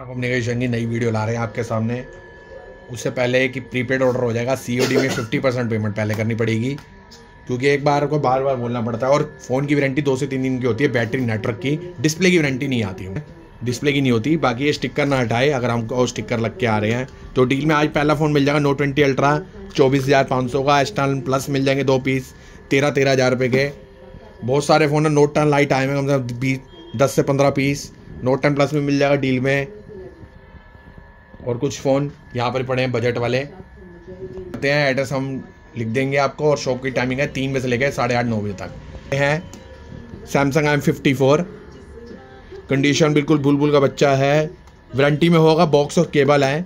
Communication की नई video ला रहे हैं आपके सामने। उससे पहले कि प्रीपेड ऑर्डर हो जाएगा सी में फिफ्टी परसेंट पेमेंट पहले करनी पड़ेगी। क्योंकि एक बार को बार बार बोलना पड़ता है और फ़ोन की वारंटी दो से तीन दिन की होती है बैटरी नेटवर्क की। डिस्प्ले की वारंटी नहीं आती है। डिस्प्ले की नहीं होती। बाकी ये स्टिकर ना हटाए, अगर हमको स्टिकर लग के आ रहे हैं। तो डील में आज पहला फ़ोन मिल जाएगा नोट ट्वेंटी अल्ट्रा चौबीस हज़ार पाँच सौ का। एस्टर्न प्लस मिल जाएँगे दो पीस तेरह तेरह हज़ार रुपये के। बहुत सारे फ़ोन है नोट टेन लाइट आए हैं, कम से कम बीस, दस से पंद्रह पीस नोट टेन प्लस में मिल जाएगा डील में। और कुछ फ़ोन यहाँ पर पड़े हैं बजट वाले। करते हैं एड्रेस हम लिख देंगे आपको और शॉप की टाइमिंग है तीन बजे से लेकर साढ़े आठ, नौ बजे तक। हैं Samsung M fifty four condition बिल्कुल बुलबुल का बच्चा है। वारंटी में होगा बॉक्स और केबल है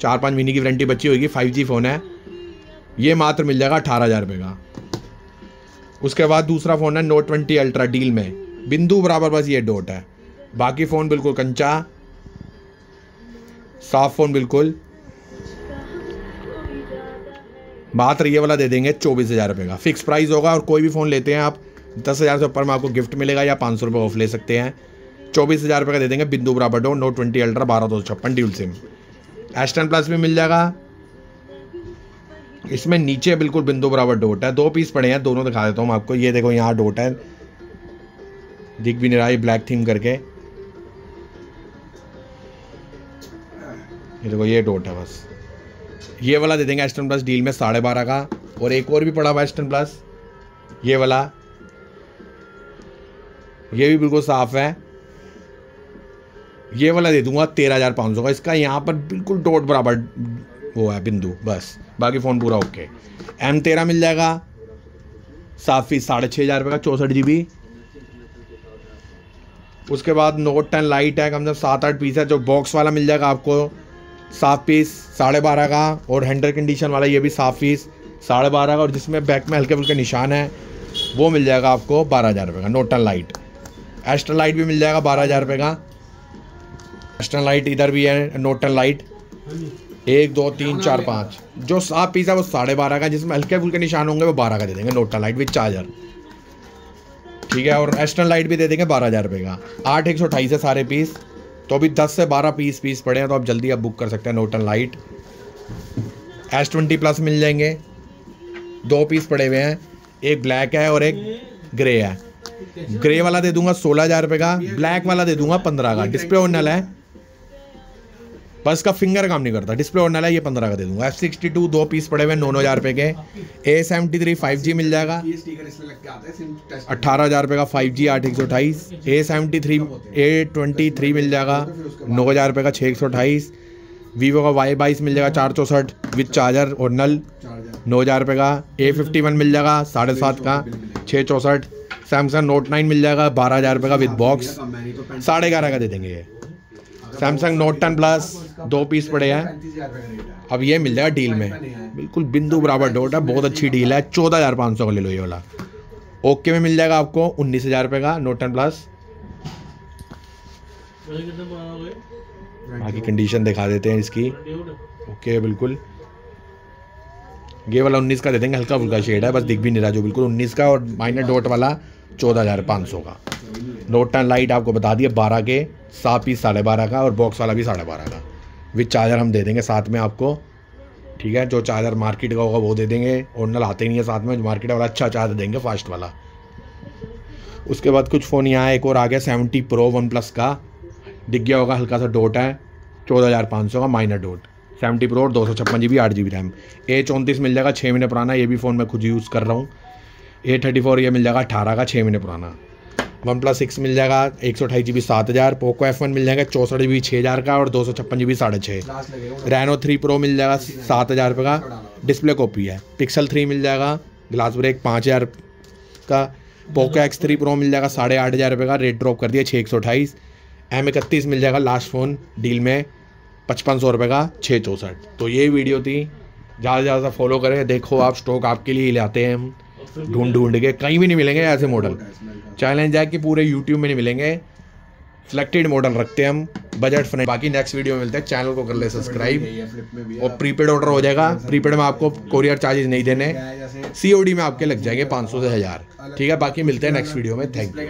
चार पाँच महीने की वारंटी बची होगी फाइव जी फ़ोन है। ये मात्र मिल जाएगा अठारह हज़ार रुपये का। उसके बाद दूसरा फ़ोन है नोट ट्वेंटी अल्ट्रा डील में। बिंदु बराबर बस ये डोट है। बाकी फ़ोन बिल्कुल कंचा। साफ़ फ़ोन बिल्कुल। मात्र ये वाला दे देंगे चौबीस हज़ार रुपये का। फिक्स प्राइस होगा और कोई भी फ़ोन लेते हैं आप, दस हज़ार से ऊपर में आपको गिफ्ट मिलेगा या पाँच सौ रुपये ऑफ़ ले सकते हैं। चौबीस हज़ार रुपये का दे देंगे बिंदु बराबर डो नोट ट्वेंटी अल्ट्रा, बारह दो सौ छप्पन ड्यूल सिम। एस्टन प्लस भी मिल जाएगा। इसमें नीचे बिल्कुल बिंदु बराबर डोट है। दो पीस पड़े हैं, दोनों दिखा देता हूँ आपको। ये देखो, यहाँ डोट है। दिख भी नहीं रहा है ब्लैक थीम करके। ये देखो, ये डोट है बस। ये वाला दे देंगे एस्टन प्लस डील में साढ़े बारह का, और एक और भी पड़ा हुआ एस्टन प्लस ये वाला। ये भी बिल्कुल साफ़ है। ये वाला दे दूँगा तेरह हज़ार पाँच सौ का। इसका यहाँ पर बिल्कुल डोट बराबर वो है, बिंदु, बस। बाकी फ़ोन पूरा ओके एम तेरह मिल जाएगा। सात फ़ीस साढ़े छः हज़ार रुपये का, चौंसठ जी बी उसके बाद नोट टेन लाइट है, कम से कम सात आठ पीस है, जो बॉक्स वाला मिल जाएगा आपको। साफ़ पीस, साढ़े बारह का और हैंडल कंडीशन वाला ये भी साफ़ पीस, साढ़े बारह का और जिसमें बैक में हल्के फुल्के निशान है, वो मिल जाएगा आपको बारह हज़ार रुपये का नोटन लाइट। एस्टर लाइट भी मिल जाएगा बारह हज़ार रुपये का। एस्टर लाइट इधर भी है नोटन लाइट एक, दो, तीन, चार, पाँच। जो साफ़ पीस है वो साढ़े बारह का, जिसमें हल्के फुल्के निशान होंगे वो बारह का दे देंगे नोटन लाइट विथ चार्जर ठीक है, और एस्टर्न लाइट भी दे देंगे बारह हज़ार रुपये का। आठ, एक सौ अठाईस है सारे पीस। तो अभी दस से बारह पीस पीस पड़े हैं तो आप जल्दी आप बुक कर सकते हैं note ten lite S twenty plus मिल जाएँगे। दो पीस पड़े हुए हैं। एक ब्लैक है और एक ग्रे है। ग्रे वाला दे दूँगा सोलह हज़ार रुपये का ब्लैक वाला दे दूँगा पंद्रह का। डिस्प्ले ओनल है। बस का फिंगर काम नहीं करता। डिस्प्ले ओनल है ये पंद्रह का दे दूँगा। एफ़ सिक्सटी टू दो पीस पड़े हुए नौ हज़ार रुपये के। A seventy three five G मिल जाएगा। अट्ठारह हज़ार रुपये का फाइव जी आठ एक सौ अठाईस A seventy three A twenty three मिल जाएगा। नौ हज़ार रुपये का छः एक सौ अठाईस वीवो का वाई बाईस मिल जाएगा, चार चौसठ विथ चार्जर और नल नौ हज़ार रुपये का ए फिफ्टी वन मिल जाएगा, साढ़े सात का छः चौंसठ। सैमसंग नोट नाइन मिल जाएगा, बारह हज़ार रुपये का विद बॉक्स साढ़े ग्यारह का दे देंगे ये। सैमसंग नोट टेन प्लस दो पीस पड़े हैं। अब ये मिल जाएगा डील में। बिल्कुल बिंदु बराबर डोट है, बहुत अच्छी डील है। चौदह हज़ार पाँच सौ का ले लो ये वाला। ओके में मिल जाएगा आपको उन्नीस हज़ार रुपये का नोट टेन प्लस बाकी कंडीशन दिखा देते हैं इसकी। ओके बिल्कुल। ये वाला उन्नीस का दे देंगे हल्का फुल्का शेड है, बस दिख भी नहीं रहा जो, बिल्कुल उन्नीस का और माइनर डॉट वाला चौदह हज़ार पाँच सौ का। नोट टेन लाइट आपको बता दिए बारह के सात पीस साढ़े बारह का और बॉक्स वाला भी साढ़े बारह का। विथ चार्जर हम दे देंगे साथ में आपको, ठीक है? जो चार्जर मार्केट का होगा वो दे देंगे। ओरिजिनल आते नहीं है साथ में, मार्केट वाला अच्छा चार्जर देंगे, फास्ट वाला। उसके बाद कुछ फ़ोन यहाँ, एक और आ गया, सेवेंटी प्रो वन प्लस का। दिख गया होगा, हल्का सा डोट है, चौदह हज़ार पाँच सौ का माइनर डोट। सेवेंटी प्रो और दो सौ छप्पन जी बी, आठ जी बी रैम। ए चौंतीस मिल जाएगा छः महीने पुराना, ये भी फ़ोन मैं खुद यूज़ कर रहा हूँ। ए थर्टी फोर, ये मिल जाएगा अठारह का छः महीने पुराना। वन प्लस सिक्स मिल जाएगा एक सौ अठाई जी बी सात हज़ार पोको एफ़ वन मिल जाएगा चौंसठ जी बी छः हज़ार का और दो सौ छप्पन जी बी साढ़े छः रैनो थ्री प्रो मिल जाएगा सात हज़ार रुपये का। डिस्प्ले कॉपी है। पिक्सल थ्री मिल जाएगा ग्लास ब्रेक पाँच हज़ार का। पोको एक्स थ्री प्रो मिल जाएगा साढ़े आठ हज़ार रुपये का। रेट ड्रॉप कर दिया छः एक सौ अठाईस एम इकतीस मिल जाएगा लास्ट फ़ोन डील में पचपन सौ रुपये का छः चौंसठ। तो ये वीडियो थी। ज़्यादा से ज़्यादा फॉलो करें। देखो आप स्टॉक आपके लिए ले आते हैं हम। ढूंढ ढूंढ के, कहीं भी नहीं मिलेंगे ऐसे मॉडल चैलेंज है कि पूरे यूट्यूब में नहीं मिलेंगे। सिलेक्टेड मॉडल रखते हैं हम बजट फ्रेंड बाकी नेक्स्ट वीडियो में मिलते हैं चैनल को कर ले सब्सक्राइब और प्रीपेड ऑर्डर हो जाएगा। प्रीपेड में आपको कोरियर चार्जेस नहीं देने। सीओडी में आपके लग जाएँगे पाँच सौ से हज़ार। ठीक है, बाकी मिलते हैं नेक्स्ट वीडियो में। Thank you